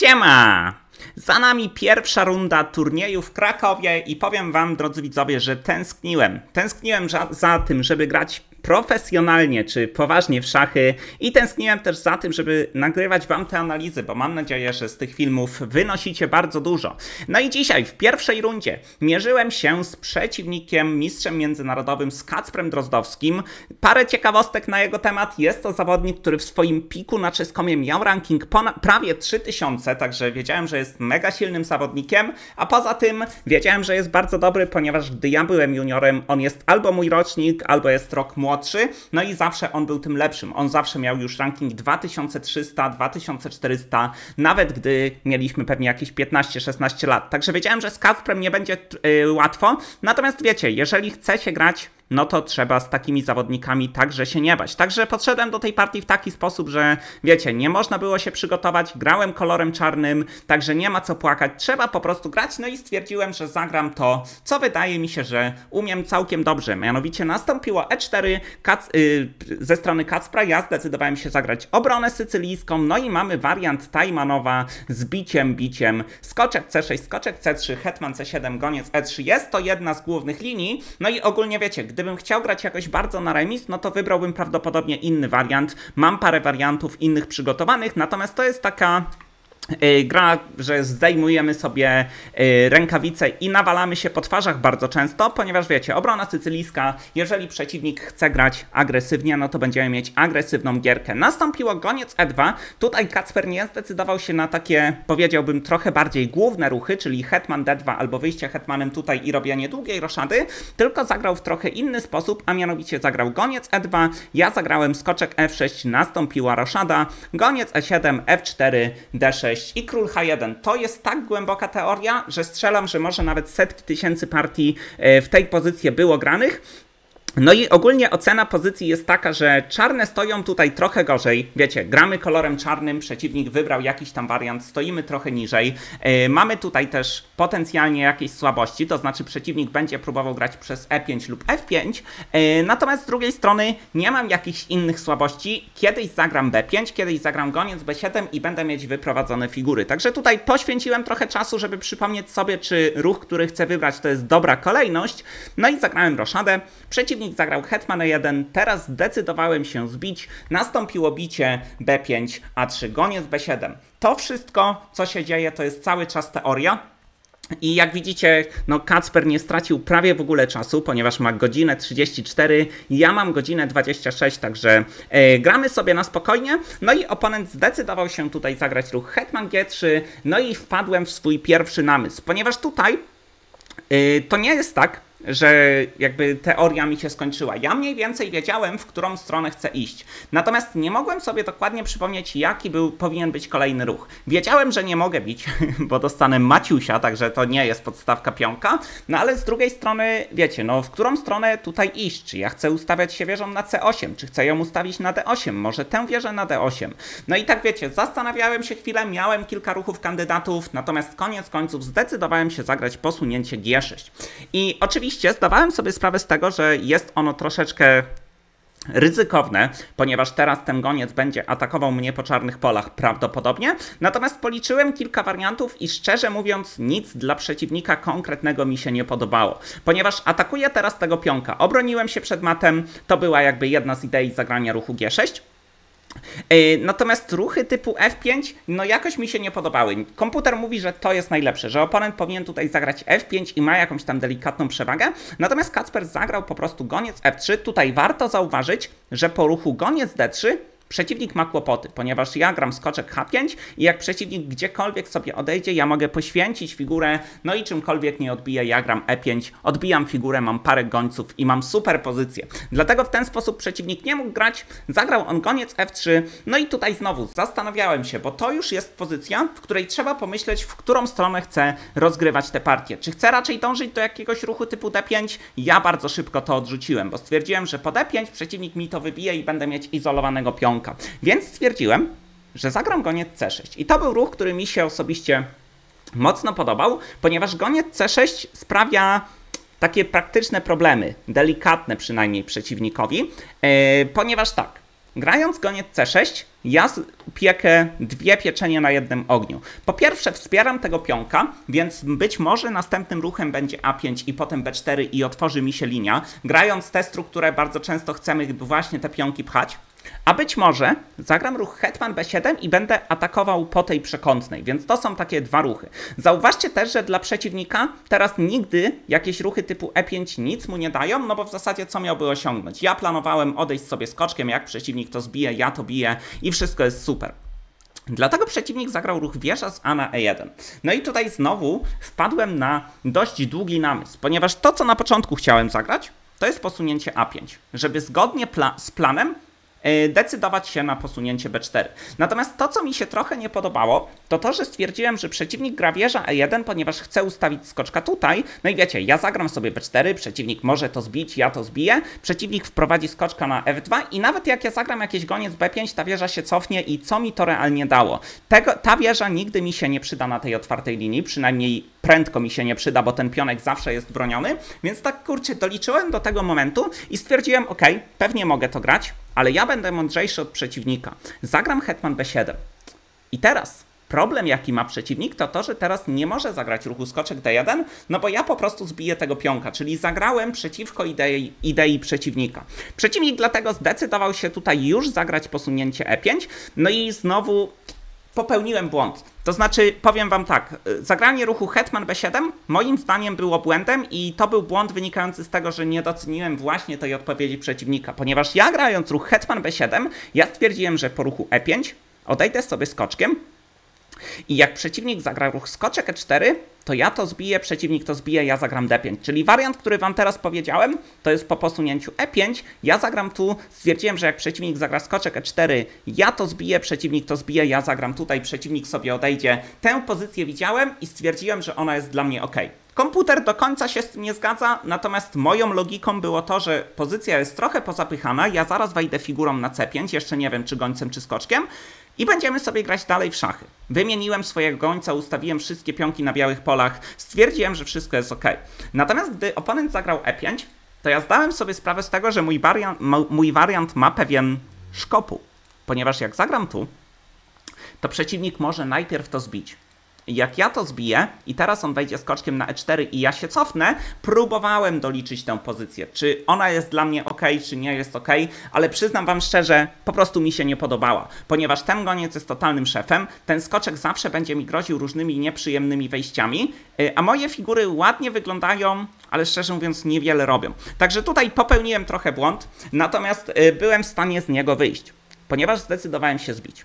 Siema! Za nami pierwsza runda turnieju w Krakowie i powiem wam, drodzy widzowie, że tęskniłem. Tęskniłem za, za tym, żeby grać profesjonalnie czy poważnie w szachy i tęskniłem też za tym, żeby nagrywać wam te analizy, bo mam nadzieję, że z tych filmów wynosicie bardzo dużo. No i dzisiaj w pierwszej rundzie mierzyłem się z przeciwnikiem, mistrzem międzynarodowym z Kacprem Drozdowskim. Parę ciekawostek na jego temat. Jest to zawodnik, który w swoim piku na czeskomie miał ranking prawie 3000, także wiedziałem, że jest mega silnym zawodnikiem, a poza tym wiedziałem, że jest bardzo dobry, ponieważ gdy ja byłem juniorem, on jest albo mój rocznik, albo jest rok młodszy młodszy, no i zawsze on był tym lepszym. On zawsze miał już ranking 2300, 2400, nawet gdy mieliśmy pewnie jakieś 15-16 lat. Także wiedziałem, że z Kasprem nie będzie yy, łatwo. Natomiast wiecie, jeżeli chcecie grać no to trzeba z takimi zawodnikami także się nie bać. Także podszedłem do tej partii w taki sposób, że wiecie, nie można było się przygotować, grałem kolorem czarnym, także nie ma co płakać, trzeba po prostu grać, no i stwierdziłem, że zagram to, co wydaje mi się, że umiem całkiem dobrze. Mianowicie nastąpiło E4 Kac, yy, ze strony Kacpra, ja zdecydowałem się zagrać obronę sycylijską, no i mamy wariant Tajmanowa z biciem, biciem, skoczek C6, skoczek C3, hetman C7, goniec E3. Jest to jedna z głównych linii, no i ogólnie wiecie, gdy gdybym chciał grać jakoś bardzo na remis, no to wybrałbym prawdopodobnie inny wariant. Mam parę wariantów innych przygotowanych, natomiast to jest taka gra, że zdejmujemy sobie y, rękawice i nawalamy się po twarzach bardzo często, ponieważ wiecie, obrona sycylijska, jeżeli przeciwnik chce grać agresywnie, no to będziemy mieć agresywną gierkę. Nastąpiło goniec E2. Tutaj Kacper nie zdecydował się na takie, powiedziałbym, trochę bardziej główne ruchy, czyli hetman D2 albo wyjście hetmanem tutaj i robienie długiej roszady, tylko zagrał w trochę inny sposób, a mianowicie zagrał goniec E2, ja zagrałem skoczek F6, nastąpiła roszada, goniec E7, F4, D6, i król H1. To jest tak głęboka teoria, że strzelam, że może nawet setki tysięcy partii e, w tej pozycji było granych. No i ogólnie ocena pozycji jest taka, że czarne stoją tutaj trochę gorzej. Wiecie, gramy kolorem czarnym, przeciwnik wybrał jakiś tam wariant, stoimy trochę niżej. Yy, mamy tutaj też potencjalnie jakieś słabości, to znaczy przeciwnik będzie próbował grać przez E5 lub F5. Yy, natomiast z drugiej strony nie mam jakichś innych słabości. Kiedyś zagram B5, kiedyś zagram goniec B7 i będę mieć wyprowadzone figury. Także tutaj poświęciłem trochę czasu, żeby przypomnieć sobie, czy ruch, który chcę wybrać, to jest dobra kolejność. No i zagrałem roszadę. Przeciwnik przeciwnik zagrał hetman e1, teraz zdecydowałem się zbić, nastąpiło bicie b5, a3, goniec b7. To wszystko, co się dzieje, to jest cały czas teoria. I jak widzicie, no Kacper nie stracił prawie w ogóle czasu, ponieważ ma godzinę 34, ja mam godzinę 26, także e, gramy sobie na spokojnie. No i oponent zdecydował się tutaj zagrać ruch Hetman G3, no i wpadłem w swój pierwszy namysł, ponieważ tutaj e, to nie jest tak, że jakby teoria mi się skończyła. Ja mniej więcej wiedziałem, w którą stronę chcę iść. Natomiast nie mogłem sobie dokładnie przypomnieć, jaki był, powinien być kolejny ruch. Wiedziałem, że nie mogę bić, bo dostanę Maciusia, także to nie jest podstawka pionka. No ale z drugiej strony, wiecie, no w którą stronę tutaj iść? Czy ja chcę ustawiać się wieżą na C8? Czy chcę ją ustawić na D8? Może tę wieżę na D8? No i tak wiecie, zastanawiałem się chwilę, miałem kilka ruchów kandydatów, natomiast koniec końców zdecydowałem się zagrać posunięcie G6. I oczywiście Oczywiście zdawałem sobie sprawę z tego, że jest ono troszeczkę ryzykowne, ponieważ teraz ten goniec będzie atakował mnie po czarnych polach prawdopodobnie. Natomiast policzyłem kilka wariantów i szczerze mówiąc nic dla przeciwnika konkretnego mi się nie podobało. Ponieważ atakuję teraz tego pionka. Obroniłem się przed matem, to była jakby jedna z idei zagrania ruchu G6. E, natomiast ruchy typu F5, no jakoś mi się nie podobały. Komputer mówi, że to jest najlepsze, że oponent powinien tutaj zagrać F5 i ma jakąś tam delikatną przewagę. Natomiast Kacper zagrał po prostu goniec F3. Tutaj warto zauważyć, że po ruchu goniec D3 Przeciwnik ma kłopoty, ponieważ ja gram skoczek H5 i jak przeciwnik gdziekolwiek sobie odejdzie, ja mogę poświęcić figurę, no i czymkolwiek nie odbiję, ja gram E5, odbijam figurę, mam parę gońców i mam super pozycję. Dlatego w ten sposób przeciwnik nie mógł grać, zagrał on goniec F3, no i tutaj znowu zastanawiałem się, bo to już jest pozycja, w której trzeba pomyśleć, w którą stronę chcę rozgrywać tę partię. Czy chcę raczej dążyć do jakiegoś ruchu typu D5? Ja bardzo szybko to odrzuciłem, bo stwierdziłem, że po D5 przeciwnik mi to wybije i będę mieć izolowanego pionka więc stwierdziłem, że zagram goniec C6. I to był ruch, który mi się osobiście mocno podobał, ponieważ goniec C6 sprawia takie praktyczne problemy, delikatne przynajmniej przeciwnikowi, yy, ponieważ tak, Grając goniec C6, ja piekę dwie pieczenie na jednym ogniu. Po pierwsze wspieram tego pionka, więc być może następnym ruchem będzie A5 i potem B4 i otworzy mi się linia. Grając tę strukturę bardzo często chcemy właśnie te pionki pchać. A być może zagram ruch hetman b7 i będę atakował po tej przekątnej, więc to są takie dwa ruchy. Zauważcie też, że dla przeciwnika teraz nigdy jakieś ruchy typu e5 nic mu nie dają, no bo w zasadzie co miałby osiągnąć? Ja planowałem odejść sobie skoczkiem, jak przeciwnik to zbije, ja to biję i wszystko jest super. Dlatego przeciwnik zagrał ruch wieża z A na E1. No i tutaj znowu wpadłem na dość długi namysł, ponieważ to, co na początku chciałem zagrać, to jest posunięcie A5, żeby zgodnie pla z planem decydować się na posunięcie B4. Natomiast to, co mi się trochę nie podobało, to to, że stwierdziłem, że przeciwnik gra wieża E1, ponieważ chce ustawić skoczka tutaj. No i wiecie, ja zagram sobie B4, przeciwnik może to zbić, ja to zbiję, przeciwnik wprowadzi skoczka na F2 i nawet jak ja zagram jakieś goniec B5, ta wieża się cofnie i co mi to realnie dało? Tego, ta wieża nigdy mi się nie przyda na tej otwartej linii, przynajmniej prędko mi się nie przyda, bo ten pionek zawsze jest broniony, więc tak kurczę, doliczyłem do tego momentu i stwierdziłem, ok, pewnie mogę to grać, ale ja będę mądrzejszy od przeciwnika. Zagram hetman b7. I teraz problem, jaki ma przeciwnik, to to, że teraz nie może zagrać ruchu skoczek d1, no bo ja po prostu zbiję tego pionka, czyli zagrałem przeciwko idei, idei przeciwnika. Przeciwnik dlatego zdecydował się tutaj już zagrać posunięcie e5, no i znowu popełniłem błąd. To znaczy, powiem wam tak, y, zagranie ruchu Hetman B7 moim zdaniem było błędem i to był błąd wynikający z tego, że nie doceniłem właśnie tej odpowiedzi przeciwnika, ponieważ ja grając ruch Hetman B7, ja stwierdziłem, że po ruchu E5 odejdę sobie skoczkiem, i jak przeciwnik zagra ruch skoczek e4, to ja to zbiję, przeciwnik to zbije, ja zagram d5. Czyli wariant, który wam teraz powiedziałem, to jest po posunięciu e5, ja zagram tu, stwierdziłem, że jak przeciwnik zagra skoczek e4, ja to zbiję, przeciwnik to zbije, ja zagram tutaj, przeciwnik sobie odejdzie. Tę pozycję widziałem i stwierdziłem, że ona jest dla mnie ok. Komputer do końca się z tym nie zgadza, natomiast moją logiką było to, że pozycja jest trochę pozapychana, ja zaraz wejdę figurą na c5, jeszcze nie wiem czy gońcem czy skoczkiem, i będziemy sobie grać dalej w szachy. Wymieniłem swojego gońca, ustawiłem wszystkie pionki na białych polach, stwierdziłem, że wszystko jest ok. Natomiast gdy oponent zagrał e5, to ja zdałem sobie sprawę z tego, że mój wariant, mój wariant ma pewien szkopuł. Ponieważ jak zagram tu, to przeciwnik może najpierw to zbić jak ja to zbiję i teraz on wejdzie skoczkiem na e4 i ja się cofnę, próbowałem doliczyć tę pozycję. Czy ona jest dla mnie ok, czy nie jest ok, ale przyznam wam szczerze, po prostu mi się nie podobała, ponieważ ten goniec jest totalnym szefem, ten skoczek zawsze będzie mi groził różnymi nieprzyjemnymi wejściami, y, a moje figury ładnie wyglądają, ale szczerze mówiąc niewiele robią. Także tutaj popełniłem trochę błąd, natomiast y, byłem w stanie z niego wyjść, ponieważ zdecydowałem się zbić.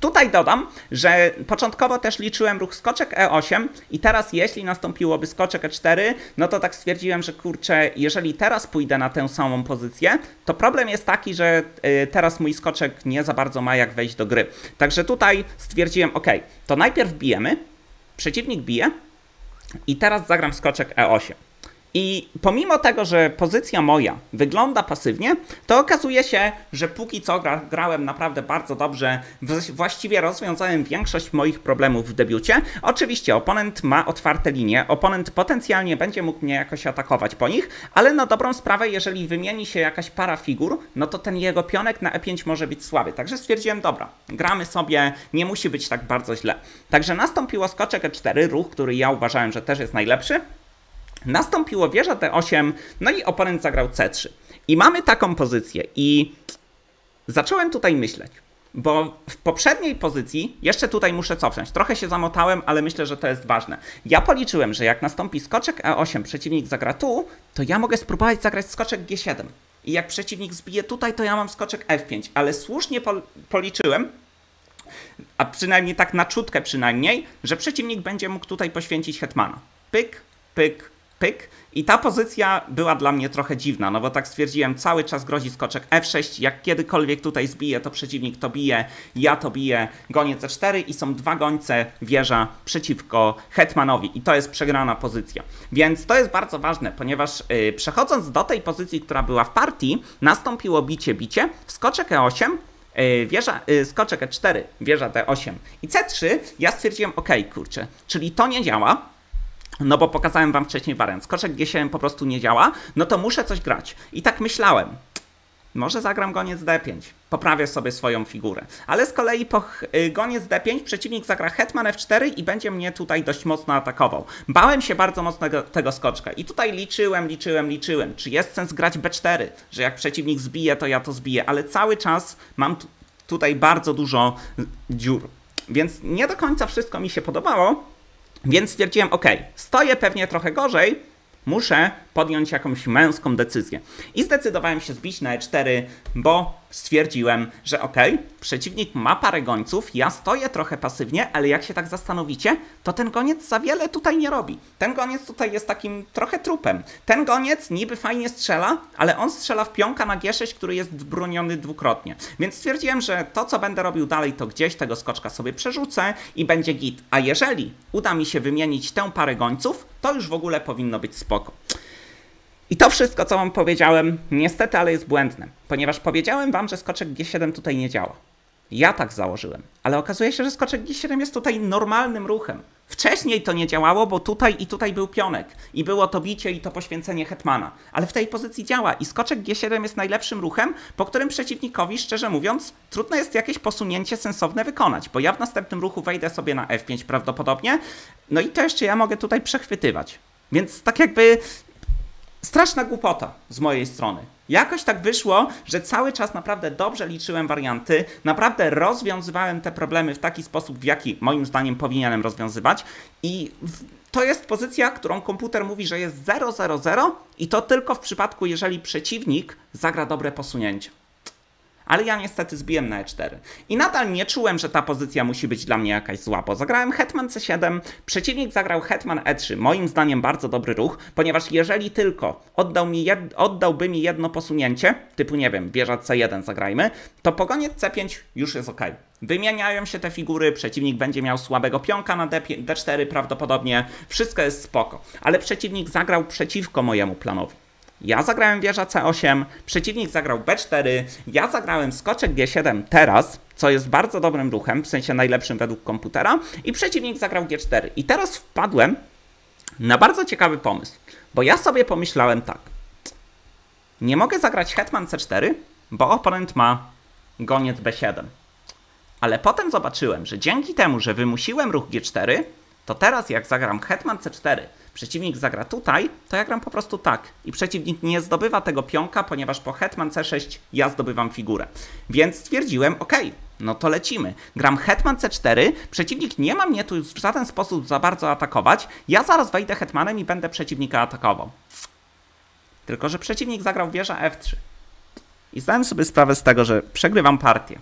Tutaj dodam, że początkowo też liczyłem ruch skoczek E8 i teraz jeśli nastąpiłoby skoczek E4, no to tak stwierdziłem, że kurczę, jeżeli teraz pójdę na tę samą pozycję, to problem jest taki, że y, teraz mój skoczek nie za bardzo ma jak wejść do gry. Także tutaj stwierdziłem, ok, to najpierw bijemy, przeciwnik bije i teraz zagram skoczek E8. I pomimo tego, że pozycja moja wygląda pasywnie, to okazuje się, że póki co gra, grałem naprawdę bardzo dobrze. Właściwie rozwiązałem większość moich problemów w debiucie. Oczywiście oponent ma otwarte linie, oponent potencjalnie będzie mógł mnie jakoś atakować po nich, ale na dobrą sprawę, jeżeli wymieni się jakaś para figur, no to ten jego pionek na e5 może być słaby. Także stwierdziłem, dobra, gramy sobie, nie musi być tak bardzo źle. Także nastąpiło skoczek e4, ruch, który ja uważałem, że też jest najlepszy. Nastąpiło wieża D8, no i oponent zagrał C3. I mamy taką pozycję i zacząłem tutaj myśleć, bo w poprzedniej pozycji, jeszcze tutaj muszę cofnąć, trochę się zamotałem, ale myślę, że to jest ważne. Ja policzyłem, że jak nastąpi skoczek E8, przeciwnik zagra tu, to ja mogę spróbować zagrać skoczek G7. I jak przeciwnik zbije tutaj, to ja mam skoczek F5, ale słusznie policzyłem, a przynajmniej tak na czutkę przynajmniej, że przeciwnik będzie mógł tutaj poświęcić hetmana. Pyk, pyk, pyk. I ta pozycja była dla mnie trochę dziwna, no bo tak stwierdziłem, cały czas grozi skoczek F6, jak kiedykolwiek tutaj zbije, to przeciwnik to bije, ja to biję, goniec C4 i są dwa gońce wieża przeciwko hetmanowi. I to jest przegrana pozycja. Więc to jest bardzo ważne, ponieważ yy, przechodząc do tej pozycji, która była w partii, nastąpiło bicie, bicie, skoczek E8, yy, wieża, yy, skoczek E4, wieża D8 i C3, ja stwierdziłem, ok, kurczę, czyli to nie działa, no bo pokazałem wam wcześniej wariant. Skoczek G7 po prostu nie działa, no to muszę coś grać. I tak myślałem. może zagram goniec d5, poprawię sobie swoją figurę. Ale z kolei po y, goniec d5 przeciwnik zagra hetman f4 i będzie mnie tutaj dość mocno atakował. Bałem się bardzo mocno tego, tego skoczka i tutaj liczyłem, liczyłem, liczyłem, czy jest sens grać b4, że jak przeciwnik zbije, to ja to zbiję, ale cały czas mam tutaj bardzo dużo dziur. Więc nie do końca wszystko mi się podobało, więc stwierdziłem, ok, stoję pewnie trochę gorzej, muszę podjąć jakąś męską decyzję. I zdecydowałem się zbić na e4, bo stwierdziłem, że ok, przeciwnik ma parę gońców, ja stoję trochę pasywnie, ale jak się tak zastanowicie, to ten goniec za wiele tutaj nie robi. Ten goniec tutaj jest takim trochę trupem. Ten goniec niby fajnie strzela, ale on strzela w pionka na G6, który jest broniony dwukrotnie. Więc stwierdziłem, że to co będę robił dalej, to gdzieś tego skoczka sobie przerzucę i będzie git. A jeżeli uda mi się wymienić tę parę gońców, to już w ogóle powinno być spoko. I to wszystko, co wam powiedziałem, niestety, ale jest błędne, ponieważ powiedziałem wam, że skoczek G7 tutaj nie działa. Ja tak założyłem, ale okazuje się, że skoczek G7 jest tutaj normalnym ruchem. Wcześniej to nie działało, bo tutaj i tutaj był pionek i było to bicie i to poświęcenie hetmana, ale w tej pozycji działa i skoczek G7 jest najlepszym ruchem, po którym przeciwnikowi, szczerze mówiąc, trudno jest jakieś posunięcie sensowne wykonać, bo ja w następnym ruchu wejdę sobie na F5 prawdopodobnie, no i to jeszcze ja mogę tutaj przechwytywać. Więc tak jakby straszna głupota z mojej strony. Jakoś tak wyszło, że cały czas naprawdę dobrze liczyłem warianty, naprawdę rozwiązywałem te problemy w taki sposób, w jaki moim zdaniem powinienem rozwiązywać i to jest pozycja, którą komputer mówi, że jest 0-0-0 i to tylko w przypadku, jeżeli przeciwnik zagra dobre posunięcie ale ja niestety zbiłem na e4. I nadal nie czułem, że ta pozycja musi być dla mnie jakaś zła, bo zagrałem hetman c7, przeciwnik zagrał hetman e3, moim zdaniem bardzo dobry ruch, ponieważ jeżeli tylko oddał mi jed, oddałby mi jedno posunięcie, typu nie wiem, wieża c1 zagrajmy, to po koniec c5 już jest ok. Wymieniają się te figury, przeciwnik będzie miał słabego pionka na D4 prawdopodobnie, wszystko jest spoko. Ale przeciwnik zagrał przeciwko mojemu planowi. Ja zagrałem wieża C8, przeciwnik zagrał B4, ja zagrałem skoczek G7 teraz, co jest bardzo dobrym ruchem, w sensie najlepszym według komputera, i przeciwnik zagrał G4. I teraz wpadłem na bardzo ciekawy pomysł, bo ja sobie pomyślałem tak. Nie mogę zagrać hetman C4, bo oponent ma goniec B7. Ale potem zobaczyłem, że dzięki temu, że wymusiłem ruch G4, to teraz jak zagram hetman C4 przeciwnik zagra tutaj, to ja gram po prostu tak. I przeciwnik nie zdobywa tego pionka, ponieważ po hetman c6 ja zdobywam figurę. Więc stwierdziłem, ok, no to lecimy. Gram hetman c4, przeciwnik nie ma mnie tu w żaden sposób za bardzo atakować, ja zaraz wejdę hetmanem i będę przeciwnika atakował. Tylko, że przeciwnik zagrał wieża f3. I zdałem sobie sprawę z tego, że przegrywam partię.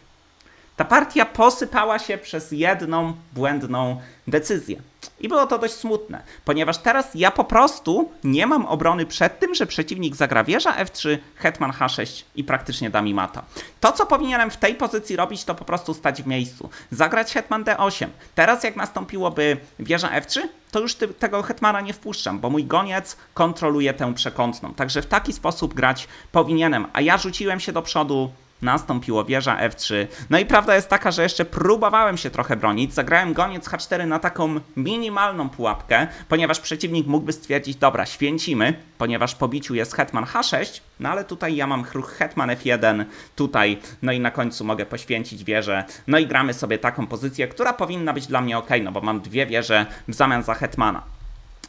Ta partia posypała się przez jedną błędną decyzję. I było to dość smutne, ponieważ teraz ja po prostu nie mam obrony przed tym, że przeciwnik zagra wieża F3, hetman H6 i praktycznie da mi mata. To, co powinienem w tej pozycji robić, to po prostu stać w miejscu. Zagrać hetman D8. Teraz jak nastąpiłoby wieża F3, to już ty, tego hetmana nie wpuszczam, bo mój goniec kontroluje tę przekątną. Także w taki sposób grać powinienem. A ja rzuciłem się do przodu Nastąpiło wieża F3. No i prawda jest taka, że jeszcze próbowałem się trochę bronić. Zagrałem goniec H4 na taką minimalną pułapkę, ponieważ przeciwnik mógłby stwierdzić, dobra, święcimy, ponieważ po biciu jest hetman H6, no ale tutaj ja mam ruch hetman F1, tutaj, no i na końcu mogę poświęcić wieżę. No i gramy sobie taką pozycję, która powinna być dla mnie ok, no bo mam dwie wieże w zamian za hetmana.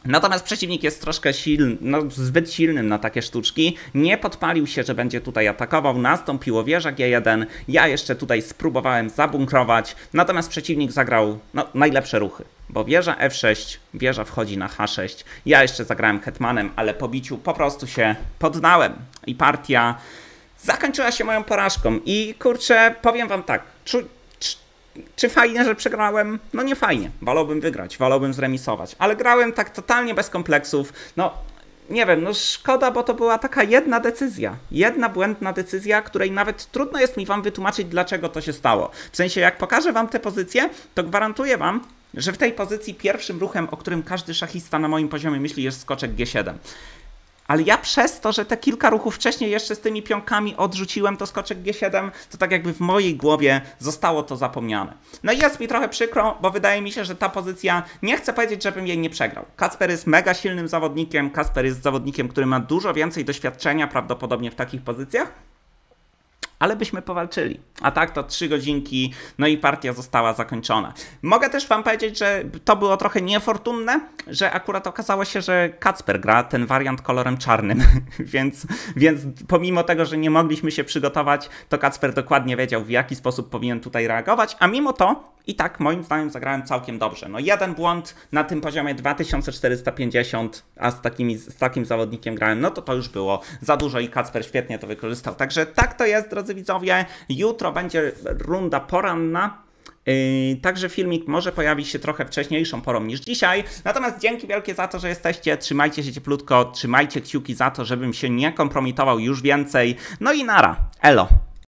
Natomiast przeciwnik jest troszkę silny, no, zbyt silnym na takie sztuczki. Nie podpalił się, że będzie tutaj atakował. Nastąpiło wieża G1. Ja jeszcze tutaj spróbowałem zabunkrować. Natomiast przeciwnik zagrał no, najlepsze ruchy. Bo wieża F6, wieża wchodzi na H6. Ja jeszcze zagrałem hetmanem, ale po biciu po prostu się poddałem. I partia zakończyła się moją porażką. I kurczę, powiem wam tak. Czy fajnie, że przegrałem? No nie fajnie. Wolałbym wygrać, wolałbym zremisować. Ale grałem tak totalnie bez kompleksów. No, nie wiem, no szkoda, bo to była taka jedna decyzja. Jedna błędna decyzja, której nawet trudno jest mi wam wytłumaczyć, dlaczego to się stało. W sensie, jak pokażę wam tę pozycję, to gwarantuję wam, że w tej pozycji pierwszym ruchem, o którym każdy szachista na moim poziomie myśli, jest skoczek G7 ale ja przez to, że te kilka ruchów wcześniej jeszcze z tymi pionkami odrzuciłem to skoczek G7, to tak jakby w mojej głowie zostało to zapomniane. No i jest mi trochę przykro, bo wydaje mi się, że ta pozycja, nie chcę powiedzieć, żebym jej nie przegrał. Kasper jest mega silnym zawodnikiem, Kasper jest zawodnikiem, który ma dużo więcej doświadczenia prawdopodobnie w takich pozycjach, ale byśmy powalczyli. A tak to trzy godzinki, no i partia została zakończona. Mogę też wam powiedzieć, że to było trochę niefortunne, że akurat okazało się, że Kacper gra ten wariant kolorem czarnym, więc, więc pomimo tego, że nie mogliśmy się przygotować, to Kacper dokładnie wiedział, w jaki sposób powinien tutaj reagować, a mimo to i tak moim zdaniem zagrałem całkiem dobrze. No jeden błąd na tym poziomie 2450, a z, takimi, z takim zawodnikiem grałem, no to to już było za dużo i Kacper świetnie to wykorzystał. Także tak to jest, drodzy widzowie. Jutro będzie runda poranna. Yy, także filmik może pojawić się trochę wcześniejszą porą niż dzisiaj. Natomiast dzięki wielkie za to, że jesteście. Trzymajcie się cieplutko, trzymajcie kciuki za to, żebym się nie kompromitował już więcej. No i nara. Elo.